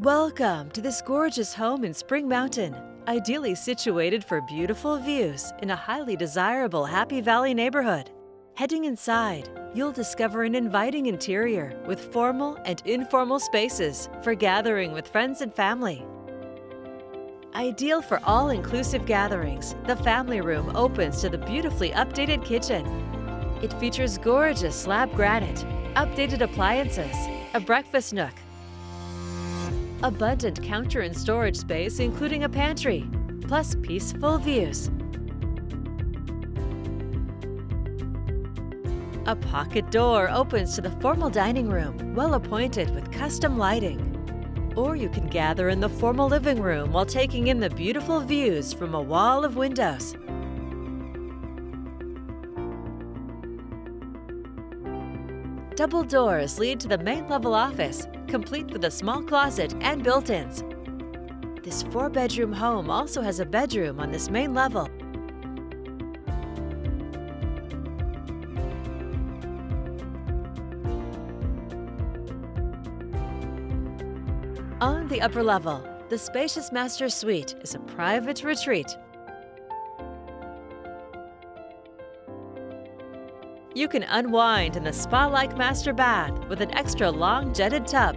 Welcome to this gorgeous home in Spring Mountain, ideally situated for beautiful views in a highly desirable Happy Valley neighborhood. Heading inside, you'll discover an inviting interior with formal and informal spaces for gathering with friends and family. Ideal for all inclusive gatherings, the family room opens to the beautifully updated kitchen. It features gorgeous slab granite, updated appliances, a breakfast nook, abundant counter and storage space, including a pantry, plus peaceful views. A pocket door opens to the formal dining room, well appointed with custom lighting. Or you can gather in the formal living room while taking in the beautiful views from a wall of windows. Double doors lead to the main level office, complete with a small closet and built-ins. This four-bedroom home also has a bedroom on this main level. On the upper level, the spacious master suite is a private retreat. You can unwind in the spa-like master bath with an extra long jetted tub.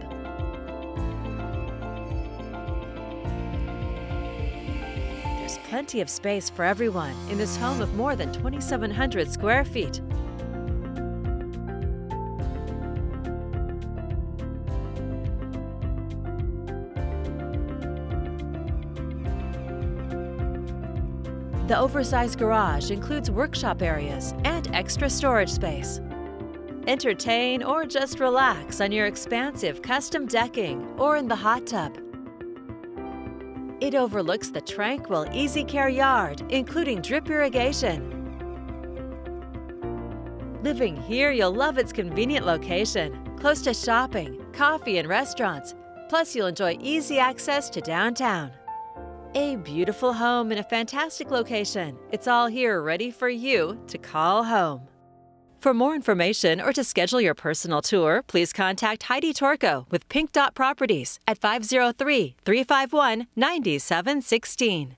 There's plenty of space for everyone in this home of more than 2,700 square feet. The oversized garage includes workshop areas and extra storage space. Entertain or just relax on your expansive custom decking or in the hot tub. It overlooks the tranquil Easy Care yard, including drip irrigation. Living here, you'll love its convenient location, close to shopping, coffee, and restaurants. Plus, you'll enjoy easy access to downtown. A beautiful home in a fantastic location. It's all here ready for you to call home. For more information or to schedule your personal tour, please contact Heidi Torkko with Pink Dot Properties at 503 351 9716.